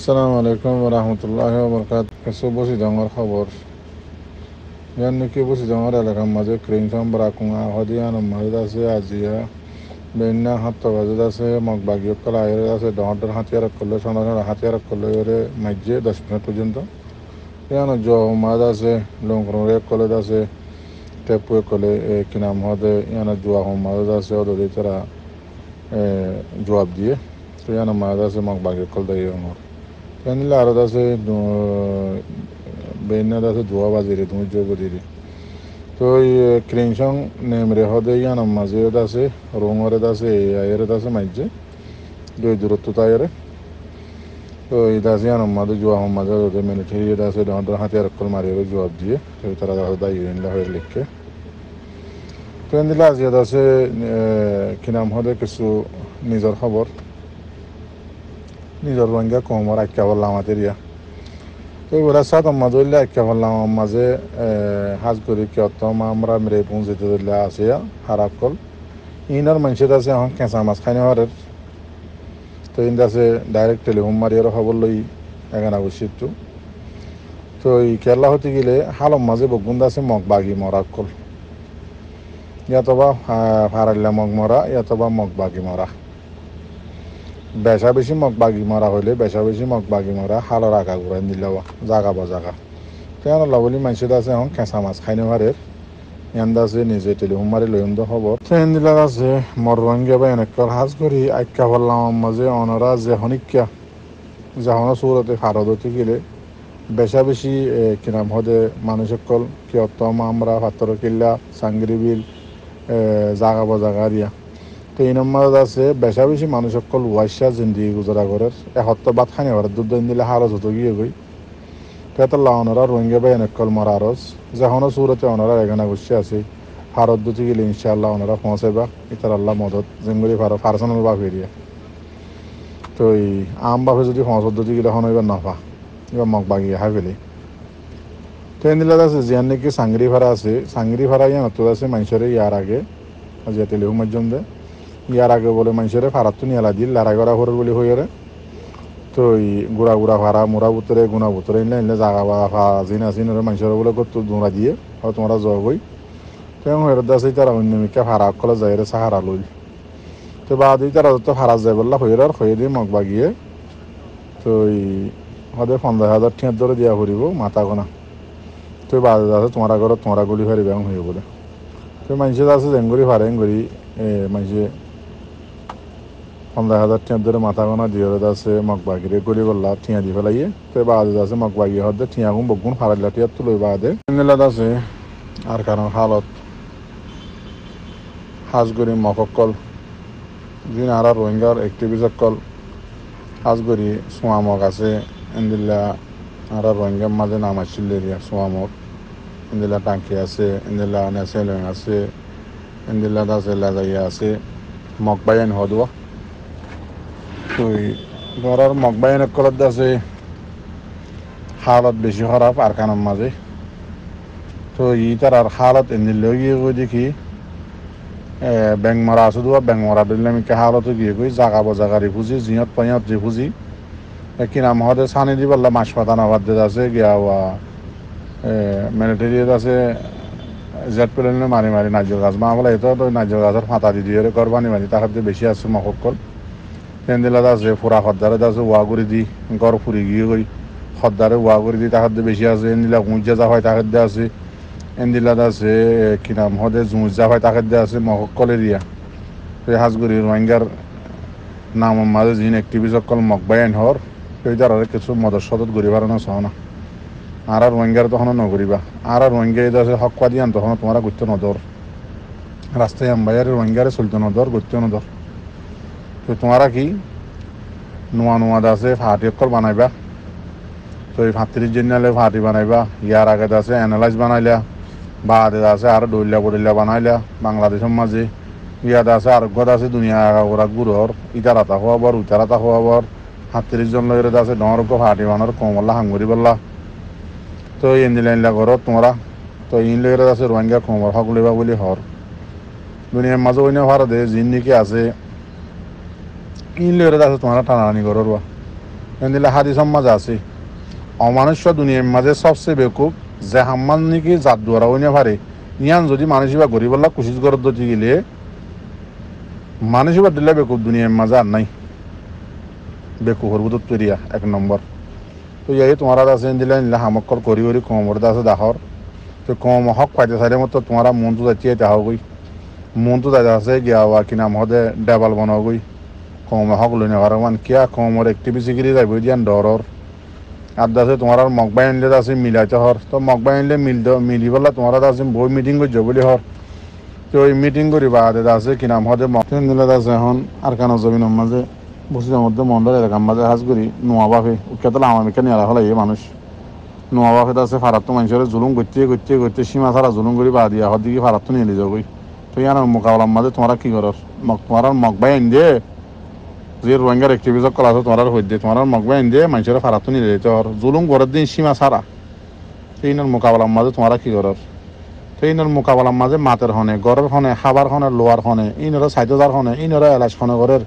আসসালামু আলাইকুম রহমতুল্লাহ বরকাত কিছু বসি ডাঙর খবর ইয়ান নাকি বসি ডাঙর এলাকার মাঝে ক্রিংসাম ব্রাকুঙা হদিয়ান মাঝে আছে আজিয়া বেন্না হাত বাজে আছে মগ বাগিয়ে কলা আয়ের আছে ডর হাতিয়ার করলে সোনা সোনা হাতিয়ার করলে এরে মাইজে দশ মিনিট পর্যন্ত ইয়ান জ মাঝ আছে লংরে কলেজ আছে টেপু কলে কি নাম হদে ইয়ান জুয়া হোম মাঝে আছে ওদের তারা জবাব দিয়ে তো ইয়ান মাঝ আছে মগ বাগিয়ে কল দেয় Kendili aradası beynine dası dua baziri tumi jogo diri তো ক্রিংসং নেমরে হদে ইয়ান মাঝে দাসে রোঙরে দাসে আয়ের দাসে মাইজে দুই দূরত্ব তাইরে তো এই দাসে ইয়ান মাঝে জোয়া হম মাঝে ওদের মিলিটারি দাসে ডর হাতে রক্ষল মারিয়ে জবাব দিয়ে তো দাস দায়ী হয়ে লিখকে তো এন্দিলা আজিয়া দাসে কি নাম কিছু নিজের খবর নিজের রঙে কমর আখ্যা বললাম আমাদের ইয়া। তো ওরা সাত মাঝে আখ্যা বললাম মাঝে হাজ করি কিয়তম আমরা মেরে পৌঁছতে দিলে আছে হারাপ কল। ইনার মানুষের আছে এখন কেঁচা মাছ খাইনি হারের তো ইন আছে ডাইরেক্ট টেলিফোন মারি আর খবর লই এখানে বসিত তো এই কেরলা হতে গেলে হালম মাঝে বগুন আছে মগ বাগি মরা কল। ইয়াতবা ফারাল্লা মগ মরা ইয়াতবা মগ বাগি মরা। বেচা বেশি মগ বাগি মরা হইলে বেচা বেশি মগ বাগি মরা হালর আগা ঘুরাই নিলাবা জাগা বা জাগা। কেন লাবলি মানুষের আছে এখন কেঁচা মাছ খাইনে পারে আছে নিজে টেলিফোন মারি লইম খবর ট্রেন দিলার আছে মররঙ্গে বা এনেকর হাজ করি আইকা বললাম মাঝে অনরা যে হনিকা যখন সুরতে ভারততে গেলে। বেচা বেশি কিনাম হদে মানুষ সকল কিয়তম আমরা ভাতর কিল্লা সাংগিরি বিল জাগা বা জাগা দিয়া। তো এই নম্বর আছে বেশা বেশি মানুষ সকল ওয়াইসা জিন্দিগি গুজরা করে এসত্য বাদ খানি ঘরে দুধ দিন দিলে হারজ হতো গিয়ে গই পেতল্লা অনরা রোহিঙ্গা বাই এনেকল মরারস যেখনো সুরতে অনরা এখানে বসে আছে ভারত দুটি গেলে ইনশাআল্লাহ ওনারা পৌঁছাইবা ইতার আল্লাহ মদত যেগুলি ভারত পার্সোনাল বা ফেরিয়া তো এই আম বাপে যদি পৌঁছত দুটি গেলে এখন এবার নাফা এবার মগ বাগিয়ে হাই ফেলি ট্রেন দিলাত আছে, জিয়ান নাকি সাংরি ভাড়া আছে সাংরি ভাড়া ইয়া নতুন আছে মানুষের ইয়ার আগে আজিয়া টেলিফোন মাধ্যম দেয় ইয়ার আগে বলে মানুষের ফারাত নিয়ে আলা দিল লারা গড়া হরে বলে হয়ে তো এই গুড়া গুড়া ভাড়া মোড়া বুতরে গুণা বুতরে এনে এনে জাগা বা ফা, জিন আসিন মানুষের বলে কত দৌড়া দিয়ে আর তোমরা জগই তো হের দাস তারা অন্য মিকা ভাড়া কলে যাই রে, সাহারা লই। তো বাদ তারা তো ভাড়া যায় বললা, হয়ে আর হয়ে দিয়ে মগ বাগিয়ে। তো এই হদে পঞ্চাশ হাজার ঠিয়ার ধরে দিয়া ফুরিব, মাথা গোনা। তো বাদ আছে তোমার ঘর তোমার গুলি ফারি ব্যাং হয়ে বলে। তো মানুষের আছে জেঙ্গুরি ফারে এঙ্গুরি পঞ্চাশ হাজার টিয়া ধরে মাথা গোনা দিয়ে আছে মগ বাগিরে গলি গল্লা ঠিয়া দি ফেলাইয়ে। তো বাদে আছে মগ বাগি হতে ঠিয়া গুণ বগুন ফারাইলা টিয়া তুলই বাদে। নিলাত আছে আর কারণ হালত। হাজগরি মককল যিন আর রোহিঙ্গার অ্যাক্টিভিস্টকল হাজগরি সোয়ামক আছে, এন্দিল্লা আর রোহিঙ্গার মাঝে নাম আসছিল এরিয়া সোয়ামক। এন্দিল্লা টাঙ্কি আছে, এন্দিল্লা নেসেলং আছে, এন্দিল্লা আছে লাজাইয়া আছে মকবাইন হদুয়া। তুই ঘরের মগবাইন কলত আছে। হালত বেশি খারাপ আর কানার মাঝে তো ই তার আর হালত এমনি লই গিয়ে কই দেখি ব্যাং মারা আছো দোয়া ব্যাং মারা দিলে আমি হালত গিয়ে কই জাগা বজাগা রিফুজি জিয়ত পাইয়ত রিফুজি কি নাম হদে সানি দি পাতা না বাদ আছে, গিয়া ওয়া মিলিটারি আছে, জেট প্লেনে মারি মারি নাজ্য গাছ মা বলে এত তো নাজ্য গাছের ফাঁতা দি দিয়ে করবানি মারি তাহার বেশি আছে মকল তেন্দিলা আছে ফুরা খদ্দারে আছে ওয়া করে দি, গড় ফুরি গিয়ে গই খদ্দারে ওয়া করে দি তাহার বেশি আছে এন্দিলা গুঁজা যা হয় তাহার আছে এন্দিলা আছে কি নাম হদে জুঁজ যা হয় তাহার আছে মহকলে দিয়া। সেই হাজগুড়ি রোহিঙ্গার নাম মাঝে যিনি অ্যাক্টিভিস্ট সকল মকবাইন হর সেই তার কিছু মদত সদত গড়ি বাড়ানো চাও না আর আর রোহিঙ্গার তখনও নগরিবা আর আর রোহিঙ্গা এই আছে, হক দিয়ান তখন তোমার গুত্ত নদর রাস্তায় আম্বাইয়ারে রোহিঙ্গারে চলতে নদর গুত্ত নদর তো তোমরা কি? নোয়া নোয়া আছে ফাটি অক্ষর বানাইবা। তো এই ফাত্রিশ জন ফাটি বানাইবা। ইয়ার আগে আছে অ্যানালাইজ বানাইলা। বাদে আছে, আর ডইলা বড়িলা বানাইলা। বাংলাদেশের মাঝে ইয়াদ আছে আরোগ্যত আছে, দুনিয়া ওরা গুড়র ইতারাতা হওয়াবর উতারাতা হওয়াবর সাতত্রিশ জন লগের আছে ডরকে ফাটি বানার কমলা হাঙ্গুরি বললা তো ইন্দিলাইনলা ঘর তোমরা তো ইন লগের আছে রোহিঙ্গা কমর হক লইবা বলি হর দুনিয়ার মাঝে অন্য ভারতে জিন নাকি আছে ইন লগের আছে তোমরা টানাটানি করর বা দিলে হাদি মাঝে আছে। অমানুষ্য দুনিয়ার মাঝে সবচেয়ে বেকুব, যে হাম্মান নাকি জাত দুয়ারা হইনে পারে ইয়ান যদি মানুষ বা গরিবল্লা কুচিত গরত দতি গেলে মানুষ বা দিলে বেকুব দুনিয়ার মাঝে আর নাই। বেকুফর বুধ তৈরিয়া, এক নম্বর। তো ইয়াই তোমার আছে দিলে নিলে হামক্কর করি করি কমর আছে দাহর। তো কম হক পাইতে চাইলে মতো তোমার মনটো যাচ্ছিয়ে দেহা গই মনটো যাইতে আছে গিয়া হওয়া কি নাম হদে ডেবাল বনাও গই কম হক লই নেওয়ার মান কিয়া কমর একটিভিসি গিরি যাইব দিয়ান ডরর। আর দাসে তোমার মগবাই আনলে আছে মিলাইতে হর। তো মগবাই আনলে মিল মিলি পেলা তোমার আছে বই মিটিং করছ বলি হর। তো ওই মিটিং করি বা আছে কি নাম হদে মগ দিলে আছে এখন আর কেন জমিনের মাঝে বসির মধ্যে মন্ডল এলাকার মাঝে হাজ করি, নোয়া উৎকেতলা আমার মেকে নিয়ে হলে এই মানুষ। নোয়া বাপে আছে মানুষের জুলুম করতে করতে করতে সীমা ছাড়া জুলুম করি বা দিয়া হর দিকে ফারাত তো নিয়ে যাও গই তো ইয়ার মোকাবিলার মাঝে তোমরা কি করো মগ তোমার মগবাই আন দিয়ে যে রোহিঙ্গার একটিভিজক কলা আছে, তোমার হইতে তোমার মগবাই আন দিয়ে মানুষের ফারাত তো নিয়ে যেতে হর জুলুম করার দিন সীমা ছাড়া সেইনার মোকাবিলার মাঝে তোমরা কি করো সেইনার মোকাবিলার মাঝে মাতের হনে গড়ের হনে, খাবার হনে লোয়ার হনে, ইনরা সাইতজার হনে, ইনরা এলাচ হনে ঘরের,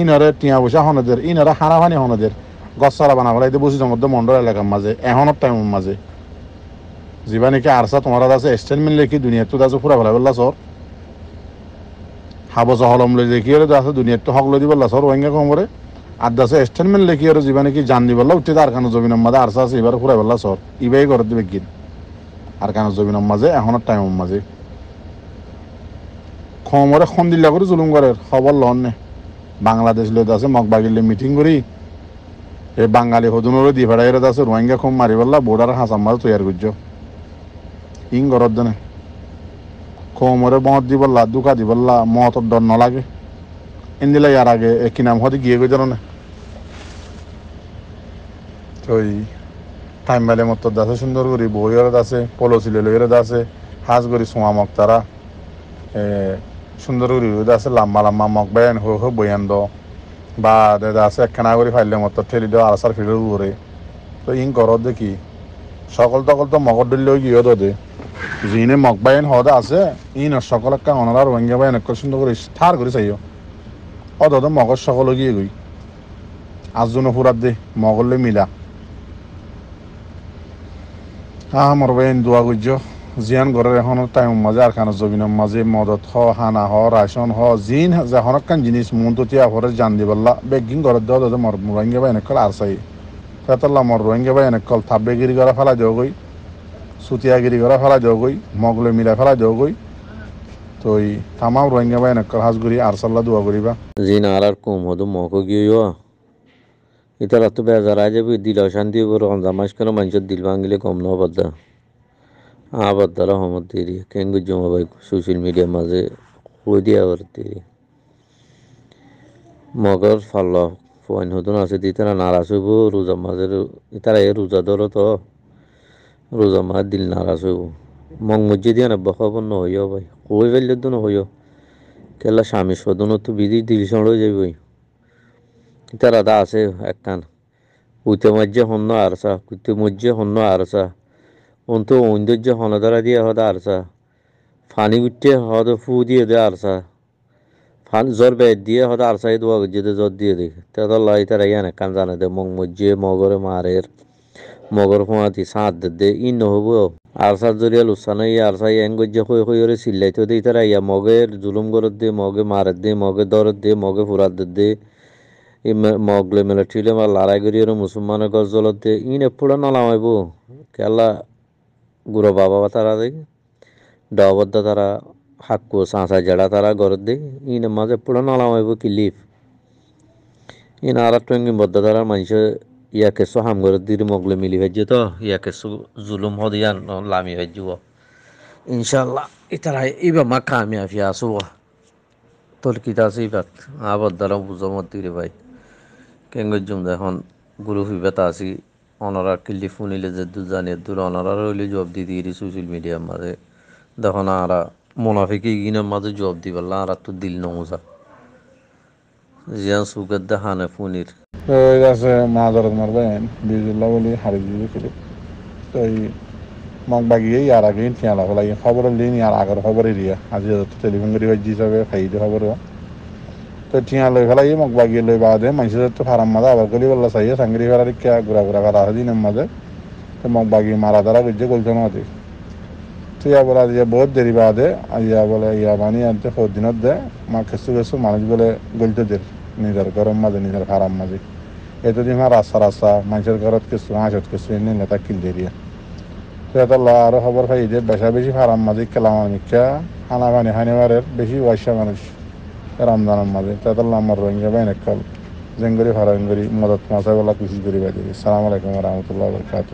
ইনরে টিয়া বসা হনদের ইনরে হানাহানি হনদের গছালা বানা ফেলাই দিয়ে বসি মধ্যে মন্ডল এলাকার মাঝে এখনের টাইমের মাঝে। যিবা নাকি আরসা তোমার আছে স্টেটমেন্ট লেখি দুনিয়াতো আছে ফুরা ফেলাই বললা সর হাব হলম লৈ লেখি আৰু আছে দুনিয়াতো হক লৈ দিব সর ওয়াঙ্গা কম করে আর দাসে স্টেটমেন্ট লেখি আর যিবা নাকি জান দিবল্লা উঠতে আর কানো জমিনের মাঝে আরসা আছে এবার ফুরা ফেললা সর ইবাই করে দিবে গিন। আর কানো জমিনের মাঝে এখনের টাইমের মাঝে খমরে খন্দিল্লা করে জুলুম করে খবর লন নে। বাংলাদেশ লোক আছে মগ বাগিলে মিটিং করি এ বাঙালি হদুনরও দি ফেড়াই আছে রোহিঙ্গা কম মারি বললা বোর্ডার হাসাম মাছ তৈয়ার করছ ইং ঘরত দেনে কমরে মত দি বললা দুকা দি বললা মতর ডর নলাগে। ইন্দিলা ইয়ার আগে কি নাম হতে গিয়ে গই না? ওই টাইম বেলে মত আছে সুন্দর করি বইয়ের আছে পলো সিলে লইয়ের আছে হাজ করি সোয়া মক তারা। সুন্দর করে আছে লাম্বা লাম্বা মগ বেন, হো হো বয়ান দ। বা আছে একখানা করে ফাইলে মতো ঠেলি দেওয়া, আলাসার ফিরে উড়ে তো ইন ঘরত দেখি, সকল তকল তো মগর দিল্লেও গিয়ে দে। যিনি মগ বাইন হদা আছে ইন সকল একটা অনার রোহিঙ্গা বাইন এক সুন্দর করে ঠার করে চাইও অদ মগর সকল গিয়ে গই আজজন ফুরাত দে মগলে মিলা আহ মর বাইন দোয়া করছ জিয়ান ঘরের এখন টাইম মাঝে আর খানা জমিনের মাঝে মদত হ হানা হ রাশন হ জিন যখন জিনিস মন তো তিয়া হরে জান দিবল্লা বেগিং ঘরের দেওয়া দাদা মর রোহিঙ্গা এনেকল আর চাই তাতল্লা মর রোহিঙ্গা বাই এনেকল থাব্বেগিরি গড়া ফেলা যাও গই সুতিয়াগিরি গড়া ফেলা যাও গই মগলে মিলা ফেলা যাও গই তো এই তামাম রোহিঙ্গা বাই এনেকল হাজগুড়ি আর সাল্লা দোয়া করিবা জিন আর আর কম হতো মক গিয়ে ইতার তো বেজার আজ দিল অশান্তি রকম জামাইশ করে মানুষের দিল ভাঙিলে কম ন বাদ্দা। আবার হমত দেরি কেঙ্গু জমা ভাই সোশ্যাল মিডিয়ার মাঝে হয়ে দিয়া দেরি মগর ফাল্ল ফোন হতো না আছে দি তারা নারাজ হইব রোজা মাঝের তারা এ রোজা ধরো তো রোজা মাছ দিল নারাজ হইব মং মসজিদ দিয়ে নেব খবর ন হইও ভাই কই ফেললে তো ন হইও কেলা স্বামী সদন তো বিধি দিল সড় যাইবই তারা দা আছে এক কান উইতে মজ্জে হন্য আরসা কুইতে মজ্জে হন্য আরসা অন্ত ঔন্দর্য হনদারা দিয়ে হদা আরসা ফানি উঠতে হদ ফু দিয়ে দে আরসা ফান জ্বর বেদ দিয়ে হদা আরসা দোয়া যেতে জ্বর দিয়ে দে তাদের লাই তারা ইয়ান কান জানে দে মং মজ্জে মগরে মারের মগর ফোঁয়াতি সাঁত দে দে, ই নহব। আরসা জরিয়া লুসানো ই আরসা ইয়ান গজ্জে হয়ে হয়ে ওরে সিল্লাইতে দে তারা ইয়া মগের জুলুম গরত দে, মগে মারের দে, মগে দরদ দে, মগে ফুরাত দে মগলে মেলে ঠিলে মা লড়াই করি ওরা মুসলমানের গজ জলত দে ইন এপুরা নলামাইব। কেলা গুড়ো বাবা তারা দেখি ডবদ্দ তারা হাক্কু সাঁসা জেড়া তারা গরত দে ইন মাঝে পুরো নলামাইব কিলিফ ইন আর টঙ্গি বদ্ধ তারা মানুষ ইয়াকে হাম গরত দিদি মগলে মিলি ভেজে তো, ইয়াকে জুলুম হদিয়ান লামি ভেজব ইনশাল্লাহ ইতারা ইবা মা কামিয়াফি আসুব তোর কিতা আছে ইবাত আবদ্দারা বুঝমত দিরে ভাই। কেঙ্গজুম এখন গুরু ফিবাতা আছি। অনরা কিল্লি ফুনিলে যে দু জানি দূর, অনরা রইলে জব দি দিয়ে সোশ্যাল মিডিয়ার মাঝে। দেখুন আরা মুনাফিকি গিনের মাঝে জব দি পারলা আর তো দিল নমুজা। জিয়ান সুগের দেখানে ফুনির ওই আছে মা দরদ মারবেন বিজুল্লাহ বলি হারি দিয়ে ছিল তো এই মগ বাগিয়ে ইয়ার আগে ঠিয়ালা ফেলাই খবর লিন ইয়ার আগের খবর এরিয়া আজি টেলিফোন করি বাজি হিসাবে খাই দিয়ে খবর তো টিয়া লই ফেলাই মগ বাগিয়ে লই বাদে মানুষের তো ফারাম মাঝে আবার গলি বললা চাইয়ে সাংরি ফেলার কে ঘুরা ঘুরা করা আছে দিনের মাঝে তো মগ বাগি মারা তারা বুঝছে গলছে নদী তুই বলে আজ বহুত দেরি বাদে ইয়া বলে ইয়া বানি আনতে ফোর দিনত দে মা কিছু কিছু মানুষ বলে গলতে দের নিজের গরম মাঝে নিজের ফারাম মাঝে এতদিন আমার রাস্তা রাস্তা মানুষের ঘরত কিছু হাঁসত কিছু এনে নেতা কিল দিয়ে তো এত ল আরও খবর পাই যে বেশা বেশি ফারাম মাঝে কেলাম মিকা হানা পানি হানিবারের বেশি পয়সা মানুষ রমজানের মাঝে তাদের আমার রোহিঙ্গা বাইন কাল জেঙ্গরি ফারাঙ্গরি মদত মাসাবেলা কৃষি করি বাদি সালাম আলাইকুম রহমতুল্লাহ বরকাত